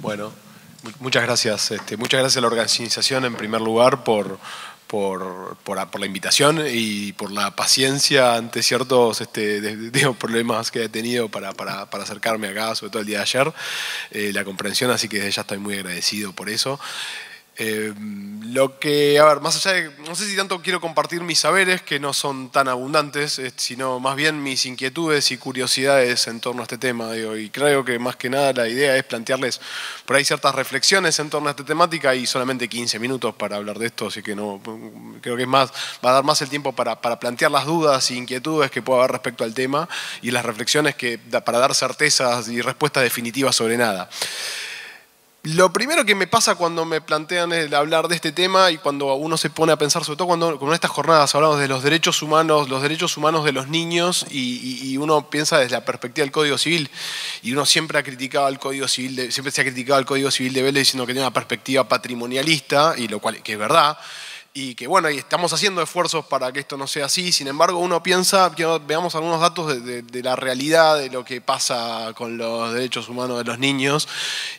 Bueno, muchas gracias. Este, muchas gracias a la organización en primer lugar por, por, por, la invitación y por la paciencia ante ciertos este, problemas que he tenido para, para, acercarme acá, sobre todo el día de ayer, eh, la comprensión, así que ya estoy muy agradecido por eso. Eh, lo que, a ver, más allá de, no sé si tanto quiero compartir mis saberes, que no son tan abundantes, eh, sino más bien mis inquietudes y curiosidades en torno a este tema. y creo que más que nada la idea es plantearles por ahí ciertas reflexiones en torno a esta temática y solamente 15 minutos para hablar de esto, así que no, creo que es más, va a dar más el tiempo para, para plantear las dudas e inquietudes que pueda haber respecto al tema y las reflexiones que, para dar certezas y respuestas definitivas sobre nada. Lo primero que me pasa cuando me plantean el hablar de este tema y cuando uno se pone a pensar, sobre todo cuando con estas jornadas hablamos de los derechos humanos, los derechos humanos de los niños y, uno piensa desde la perspectiva del Código Civil y uno siempre ha criticado al Código Civil, siempre se ha criticado al Código Civil de Vélez diciendo que tiene una perspectiva patrimonialista y lo cual que es verdad y que bueno, y estamos haciendo esfuerzos para que esto no sea así, sin embargo uno piensa, que veamos algunos datos de, la realidad de lo que pasa con los derechos humanos de los niños,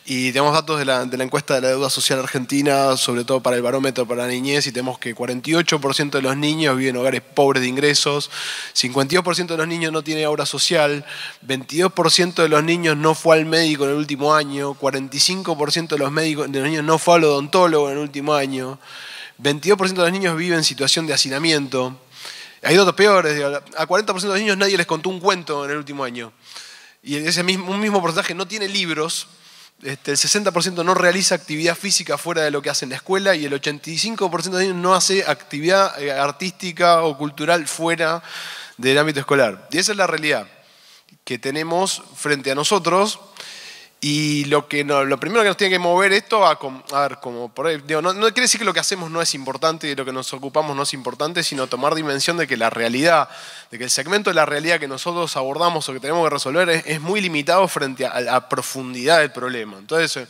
y tenemos datos de la, encuesta de la deuda social argentina, sobre todo para el barómetro para la niñez, y tenemos que 48% de los niños viven en hogares pobres de ingresos, 52% de los niños no tienen obra social, 22% de los niños no fue al médico en el último año, 45% de los, médicos, de los niños no fue al odontólogo en el último año, 22% de los niños viven en situación de hacinamiento. Hay datos peores, a 40% de los niños nadie les contó un cuento en el último año. Y ese mismo, un mismo porcentaje no tiene libros, este, el 60% no realiza actividad física fuera de lo que hace en la escuela y el 85% de los niños no hace actividad eh, artística o cultural fuera del ámbito escolar. Y esa es la realidad que tenemos frente a nosotros y lo, que lo primero que nos tiene que mover esto, a, a ver, como por ahí, no, no, quiere decir que lo que hacemos no es importante y lo que nos ocupamos no es importante, sino tomar dimensión de que la realidad, de que el segmento de la realidad que nosotros abordamos o que tenemos que resolver es, muy limitado frente a la profundidad del problema. Entonces,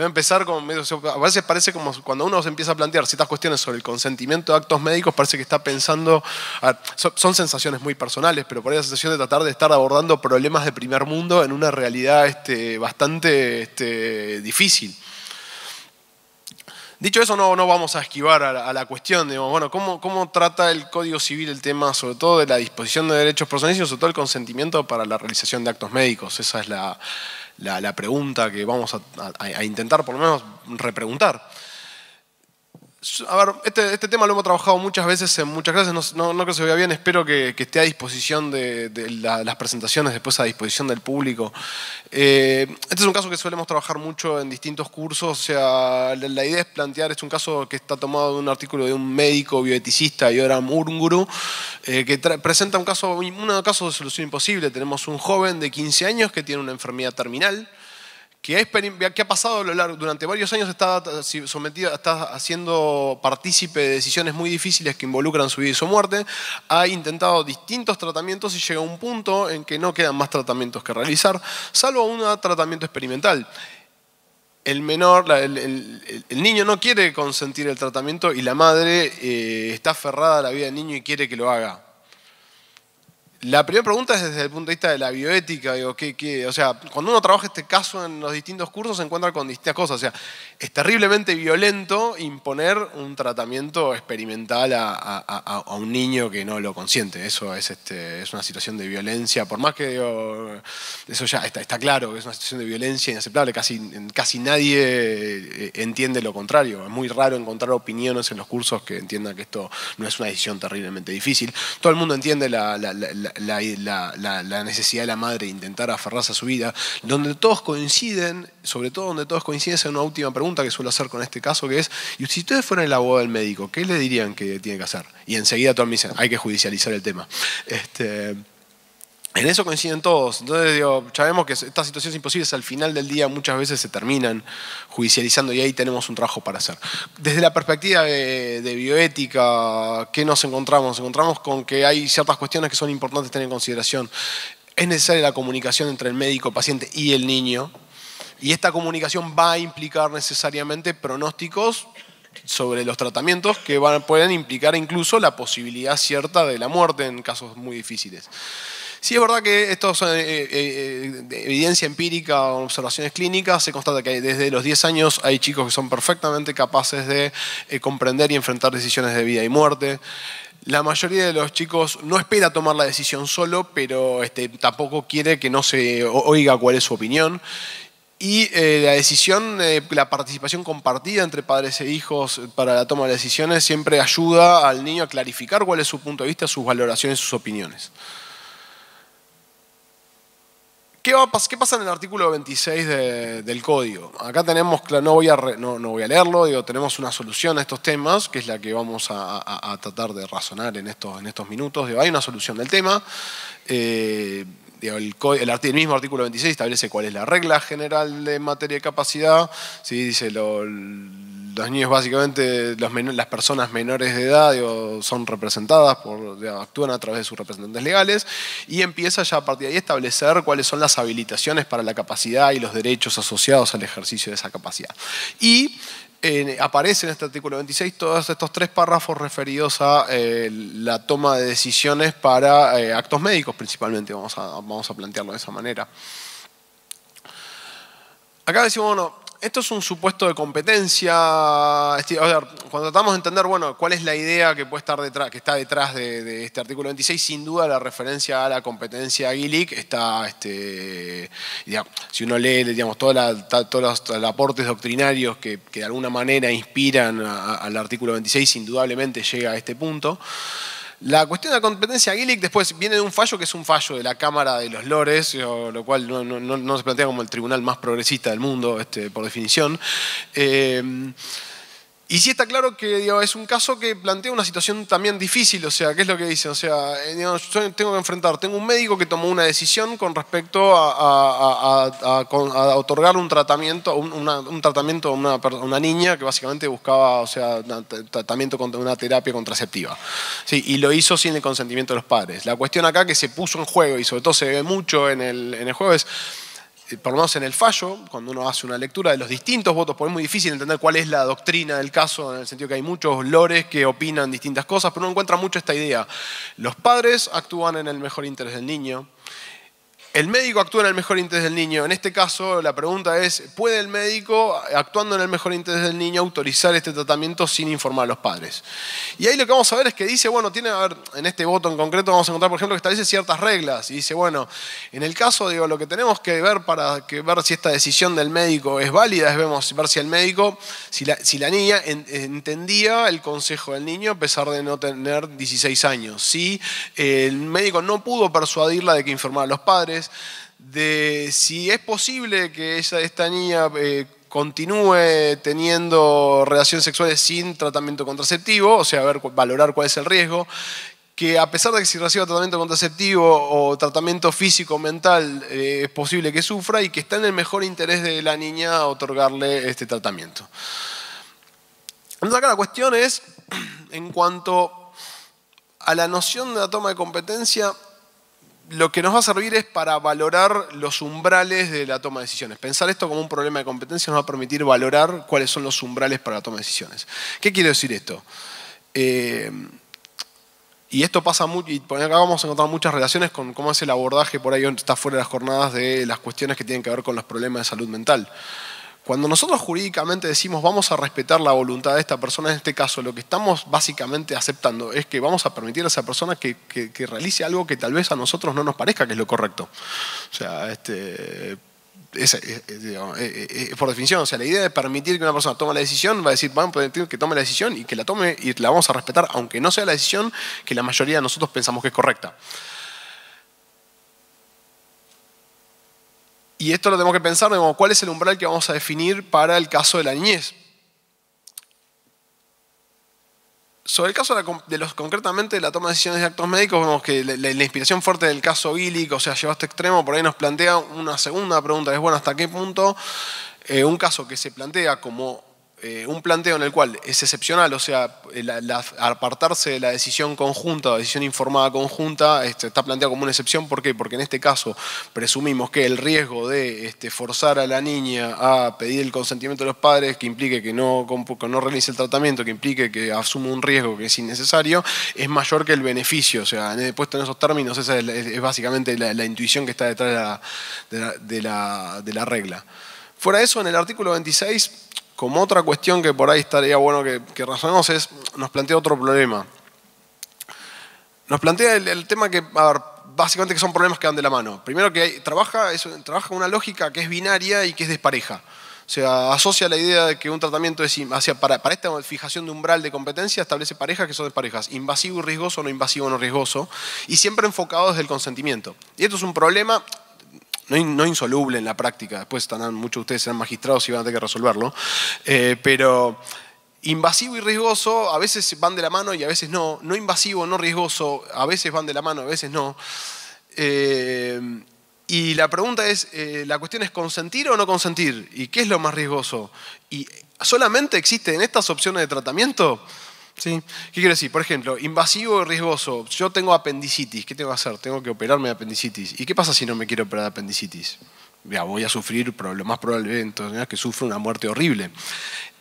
Voy a empezar con, a veces parece como cuando uno se empieza a plantear ciertas cuestiones sobre el consentimiento de actos médicos, parece que está pensando, son, sensaciones muy personales, pero por ahí la sensación de tratar de estar abordando problemas de primer mundo en una realidad este, bastante este, difícil. Dicho eso, no, no vamos a esquivar a la, cuestión, de bueno, ¿cómo, ¿cómo, trata el Código Civil el tema, sobre todo de la disposición de derechos personales y sobre todo el consentimiento para la realización de actos médicos? Esa es la, la, pregunta que vamos a, intentar por lo menos repreguntar. A ver, este, este, tema lo hemos trabajado muchas veces en muchas clases, no, no, creo que se vea bien, espero que, esté a disposición de, las presentaciones, después a disposición del público. Eh, este es un caso que solemos trabajar mucho en distintos cursos, o sea, la, idea es plantear, es un caso que está tomado de un artículo de un médico bioeticista, Yoram Urunguru, eh, que presenta un caso, un caso de solución imposible. Tenemos un joven de 15 años que tiene una enfermedad terminal, que ha, pasado durante varios años, está sometido, está haciendo partícipe de decisiones muy difíciles que involucran su vida y su muerte, ha intentado distintos tratamientos y llega a un punto en que no quedan más tratamientos que realizar, salvo un tratamiento experimental. El menor, el, niño no quiere consentir el tratamiento y la madre eh, está aferrada a la vida del niño y quiere que lo haga. La primera pregunta es desde el punto de vista de la bioética. Digo, ¿qué, o sea, cuando uno trabaja este caso en los distintos cursos se encuentra con distintas cosas. O sea, es terriblemente violento imponer un tratamiento experimental a, un niño que no lo consiente. Eso es, este, es una situación de violencia. Por más que eso ya está, está, claro que es una situación de violencia inaceptable. Casi, casi nadie eh, entiende lo contrario. Es muy raro encontrar opiniones en los cursos que entiendan que esto no es una decisión terriblemente difícil. Todo el mundo entiende la, necesidad de la madre de intentar aferrarse a su vida, donde todos coinciden, sobre todo donde todos coinciden, es una última pregunta que suelo hacer con este caso, que es, ¿y si ustedes fueran el abogado del médico, qué le dirían que tiene que hacer? Y enseguida todos me dicen, hay que judicializar el tema. Este, en eso coinciden todos. Entonces, digo, sabemos que estas situaciones imposibles al final del día muchas veces se terminan judicializando y ahí tenemos un trabajo para hacer. Desde la perspectiva de, bioética, ¿qué nos encontramos? Nos encontramos con que hay ciertas cuestiones que son importantes tener en consideración. Es necesaria la comunicación entre el médico, paciente y el niño. Y esta comunicación va a implicar necesariamente pronósticos sobre los tratamientos que van, pueden implicar incluso la posibilidad cierta de la muerte en casos muy difíciles. Sí, es verdad que esto es evidencia empírica o observaciones clínicas. Se constata que desde los 10 años hay chicos que son perfectamente capaces de comprender y enfrentar decisiones de vida y muerte. La mayoría de los chicos no espera tomar la decisión solo, pero este, tampoco quiere que no se oiga cuál es su opinión. Y eh, la decisión, eh, la participación compartida entre padres e hijos para la toma de decisiones siempre ayuda al niño a clarificar cuál es su punto de vista, sus valoraciones, sus opiniones. ¿Qué, pasa en el artículo 26 del código? Acá tenemos, no voy, a leerlo, digo, tenemos una solución a estos temas, que es la que vamos a, tratar de razonar en estos, minutos. hay una solución del tema. Eh, el, mismo artículo 26 establece cuál es la regla general de materia de capacidad. ¿sí? Dice los niños básicamente, las personas menores de edad son representadas, actúan a través de sus representantes legales y empieza ya a partir de ahí a establecer cuáles son las habilitaciones para la capacidad y los derechos asociados al ejercicio de esa capacidad. Y aparece en este artículo 26 todos estos tres párrafos referidos a eh, la toma de decisiones para eh, actos médicos principalmente, vamos a, vamos a plantearlo de esa manera. Acá decimos, bueno, esto es un supuesto de competencia. cuando tratamos de entender, bueno, cuál es la idea que puede estar detrás, que está detrás de, este artículo 26, sin duda la referencia a la competencia GILIC está, este, si uno lee, digamos, todos los, aportes doctrinarios que, de alguna manera inspiran al artículo 26, indudablemente llega a este punto. La cuestión de la competencia Gillick después viene de un fallo que es un fallo de la Cámara de los Lores, lo cual no, se plantea como el tribunal más progresista del mundo, este, por definición. Eh, y sí está claro que es un caso que plantea una situación también difícil, o sea, ¿qué es lo que dice? O sea, eh, yo tengo que enfrentar, tengo un médico que tomó una decisión con respecto a, otorgar un tratamiento, un, tratamiento a una, niña que básicamente buscaba, o sea, tratamiento contra una terapia contraceptiva. Sí, y lo hizo sin el consentimiento de los padres. La cuestión acá que se puso en juego y sobre todo se ve mucho en el, en el juego es por lo menos en el fallo, cuando uno hace una lectura de los distintos votos, porque es muy difícil entender cuál es la doctrina del caso, en el sentido que hay muchos lores que opinan distintas cosas, pero uno encuentra mucho esta idea. Los padres actúan en el mejor interés del niño, el médico actúa en el mejor interés del niño. En este caso, la pregunta es, ¿puede el médico, actuando en el mejor interés del niño, autorizar este tratamiento sin informar a los padres? Y ahí lo que vamos a ver es que dice, bueno, tiene, a ver, en este voto en concreto vamos a encontrar, por ejemplo, que establece ciertas reglas. Y dice, bueno, en el caso, digo, lo que tenemos que ver para que ver si esta decisión del médico es válida es ver si el médico, si la, si la niña entendía el consejo del niño a pesar de no tener 16 años. Si el médico no pudo persuadirla de que informara a los padres, de si es posible que esta niña eh, continúe teniendo relaciones sexuales sin tratamiento contraceptivo, o sea, ver, valorar cuál es el riesgo, que a pesar de que si reciba tratamiento contraceptivo o tratamiento físico mental eh, es posible que sufra y que está en el mejor interés de la niña otorgarle este tratamiento. Entonces acá la cuestión es, en cuanto a la noción de la toma de competencia, lo que nos va a servir es para valorar los umbrales de la toma de decisiones. Pensar esto como un problema de competencia nos va a permitir valorar cuáles son los umbrales para la toma de decisiones. ¿Qué quiere decir esto? Eh, y esto pasa mucho, y acá vamos a encontrar muchas relaciones con cómo es el abordaje por ahí está fuera de las jornadas de las cuestiones que tienen que ver con los problemas de salud mental. Cuando nosotros jurídicamente decimos vamos a respetar la voluntad de esta persona, en este caso lo que estamos básicamente aceptando es que vamos a permitir a esa persona que, realice algo que tal vez a nosotros no nos parezca que es lo correcto. O sea, este, es, por definición, o sea, la idea de permitir que una persona tome la decisión va a decir, vamos a permitir que tome la decisión y que la tome y la vamos a respetar, aunque no sea la decisión que la mayoría de nosotros pensamos que es correcta. Y esto lo tenemos que pensar, como cuál es el umbral que vamos a definir para el caso de la niñez. Sobre el caso de, los, concretamente de la toma de decisiones de actos médicos, vemos que la, inspiración fuerte del caso Gillick, o sea, llevado a este extremo, por ahí nos plantea una segunda pregunta, es bueno, ¿hasta qué punto eh, un caso que se plantea como eh, un planteo en el cual es excepcional, o sea, apartarse de la decisión conjunta, o decisión informada conjunta, este, está planteado como una excepción. ¿Por qué? Porque en este caso presumimos que el riesgo de este, forzar a la niña a pedir el consentimiento de los padres, que implique que no, realice el tratamiento, que implique que asume un riesgo que es innecesario, es mayor que el beneficio. O sea, puesto en esos términos, esa es, básicamente la, intuición que está detrás de la, de la regla. Fuera de eso, en el artículo 26 como otra cuestión que por ahí estaría bueno que, razonemos es, nos plantea otro problema. Nos plantea el, tema que, a ver, básicamente que son problemas que van de la mano. Primero que trabaja, es, trabaja una lógica que es binaria y que es despareja. O sea, asocia la idea de que un tratamiento es, hacia, para, para, esta fijación de umbral de competencia, establece parejas que son desparejas, invasivo y riesgoso, no invasivo, no riesgoso, y siempre enfocado desde el consentimiento. Y esto es un problema, no, insoluble en la práctica, después están, muchos de ustedes serán magistrados y van a tener que resolverlo, eh, pero invasivo y riesgoso a veces van de la mano y a veces no, no invasivo, no riesgoso, a veces van de la mano, a veces no. Eh, y la pregunta es, eh, la cuestión es consentir o no consentir, ¿y qué es lo más riesgoso? ¿Y solamente existe en estas opciones de tratamiento? ¿Sí? ¿Qué quiere decir? Por ejemplo, invasivo y riesgoso. Yo tengo apendicitis. ¿Qué tengo que hacer? Tengo que operarme de apendicitis. ¿Y qué pasa si no me quiero operar de apendicitis? Ya, voy a sufrir, lo más probable es que sufra una muerte horrible.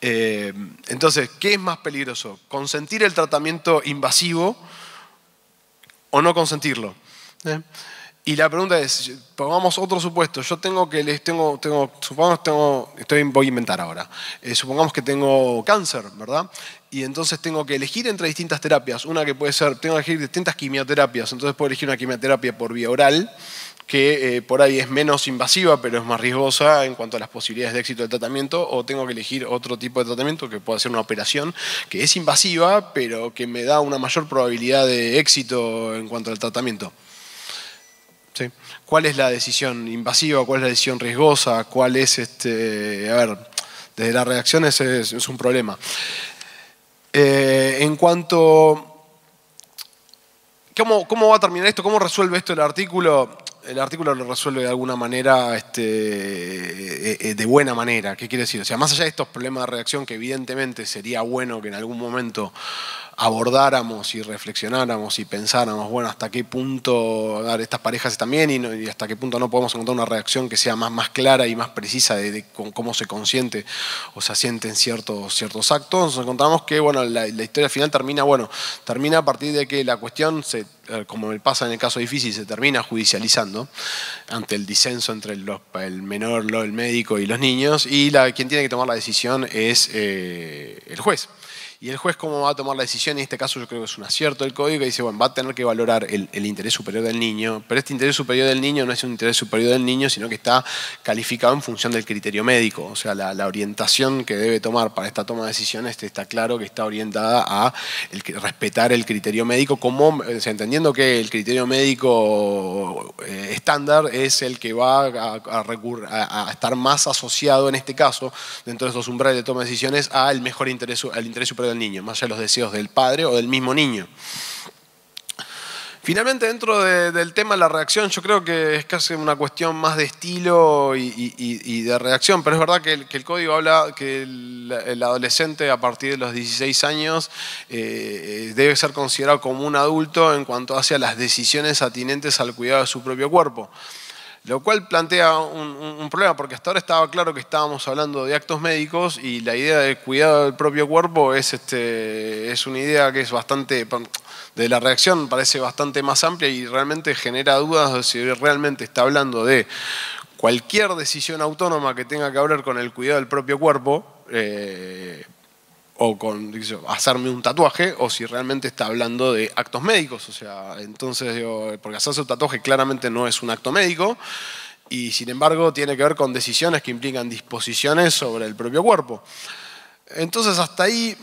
Eh, entonces, ¿qué es más peligroso? ¿Consentir el tratamiento invasivo o no consentirlo? ¿Eh? Y la pregunta es, pongamos otro supuesto, yo tengo que, les tengo, tengo, supongamos tengo, estoy, voy a inventar ahora, eh, supongamos que tengo cáncer, ¿verdad? Y entonces tengo que elegir entre distintas terapias, una que puede ser, tengo que elegir distintas quimioterapias, entonces puedo elegir una quimioterapia por vía oral, que eh, por ahí es menos invasiva, pero es más riesgosa en cuanto a las posibilidades de éxito del tratamiento, o tengo que elegir otro tipo de tratamiento, que puede ser una operación, que es invasiva, pero que me da una mayor probabilidad de éxito en cuanto al tratamiento. ¿Cuál es la decisión invasiva? ¿Cuál es la decisión riesgosa? ¿Cuál es, este, a ver, desde las reacciones es, un problema. Eh, en cuanto... ¿cómo, ¿Cómo va a terminar esto? ¿Cómo resuelve esto el artículo? el artículo lo resuelve de alguna manera este, eh, eh, de buena manera. ¿Qué quiere decir? O sea, más allá de estos problemas de reacción que evidentemente sería bueno que en algún momento abordáramos y reflexionáramos y pensáramos, bueno, hasta qué punto estas parejas están bien y, hasta qué punto no podemos encontrar una reacción que sea más, más clara y más precisa de, cómo se consiente o se asienten ciertos, ciertos actos, nos encontramos que bueno, la, historia final termina, bueno, termina a partir de que la cuestión, se, como me pasa en el caso difícil, se termina judicializando ante el disenso entre el menor, el médico y los niños, y la, quien tiene que tomar la decisión es eh, el juez. Y el juez cómo va a tomar la decisión, en este caso yo creo que es un acierto del código, que dice, bueno, va a tener que valorar el, interés superior del niño, pero este interés superior del niño no es un interés superior del niño, sino que está calificado en función del criterio médico. O sea, la, orientación que debe tomar para esta toma de decisiones está claro que está orientada a respetar el criterio médico, como, entendiendo que el criterio médico eh, estándar es el que va a, a, estar más asociado en este caso, dentro de estos umbrales de toma de decisiones, al mejor interés, al interés superior del niño, más allá de los deseos del padre o del mismo niño. Finalmente, dentro del tema de la reacción, yo creo que es casi una cuestión más de estilo y, de reacción, pero es verdad que el, código habla que el, adolescente a partir de los 16 años eh, debe ser considerado como un adulto en cuanto hacia las decisiones atinentes al cuidado de su propio cuerpo. Lo cual plantea un, problema, porque hasta ahora estaba claro que estábamos hablando de actos médicos y la idea del cuidado del propio cuerpo es, este, es una idea que es bastante, de la reacción parece bastante más amplia y realmente genera dudas de si realmente está hablando de cualquier decisión autónoma que tenga que ver con el cuidado del propio cuerpo. Eh, o con hacerme un tatuaje, o si realmente está hablando de actos médicos. O sea, entonces, porque hacerse un tatuaje claramente no es un acto médico, y sin embargo tiene que ver con decisiones que implican disposiciones sobre el propio cuerpo. Entonces, hasta ahí,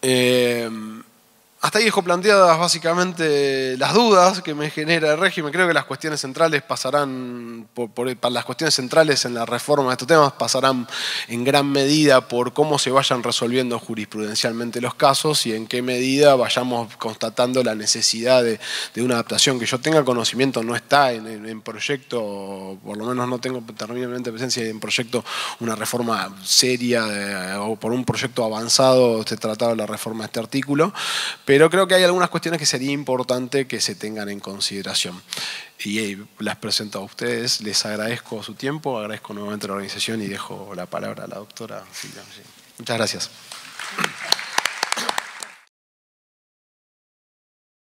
eh, hasta ahí dejo planteadas básicamente las dudas que me genera el régimen. Creo que las cuestiones centrales pasarán, por, las cuestiones centrales en la reforma de estos temas pasarán en gran medida por cómo se vayan resolviendo jurisprudencialmente los casos y en qué medida vayamos constatando la necesidad de, una adaptación. Que yo tenga conocimiento no está en, proyecto, por lo menos no tengo terriblemente presencia en proyecto una reforma seria o por un proyecto avanzado se trataba la reforma de este artículo creo que hay algunas cuestiones que sería importante que se tengan en consideración. Y las presento a ustedes, les agradezco su tiempo, agradezco nuevamente la organización y dejo la palabra a la doctora Silvia. Muchas gracias.